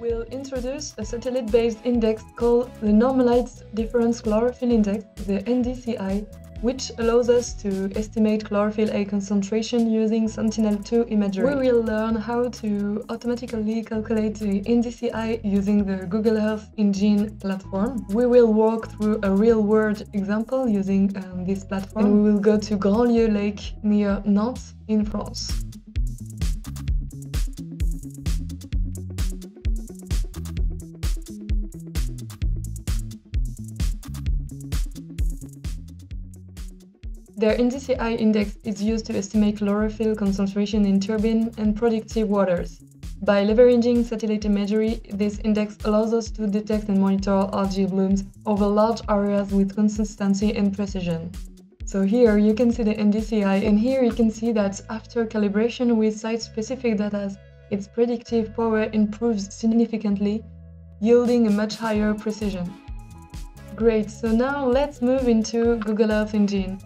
We'll introduce a satellite-based index called the Normalized Difference Chlorophyll Index, the NDCI, which allows us to estimate chlorophyll A concentration using Sentinel-2 imagery. We will learn how to automatically calculate the NDCI using the Google Earth Engine platform. We will walk through a real-world example using um, this platform and we will go to Grandlieu Lake near Nantes in France. Their NDCI index is used to estimate chlorophyll concentration in turbid and productive waters. By leveraging satellite imagery, this index allows us to detect and monitor algae blooms over large areas with consistency and precision. So here you can see the NDCI and here you can see that after calibration with site-specific data, its predictive power improves significantly, yielding a much higher precision. Great, so now let's move into Google Earth Engine.